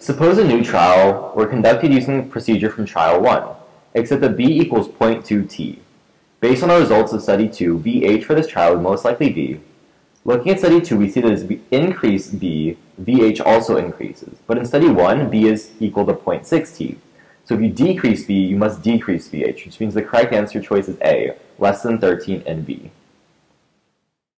Suppose a new trial were conducted using the procedure from trial 1, except that b equals 0.2t. Based on the results of study 2, VH for this trial would most likely be, looking at study 2, we see that as we increase b, VH also increases. But in study 1, b is equal to 0.6t. So if you decrease b, you must decrease VH, which means the correct answer choice is A, less than 13 and B.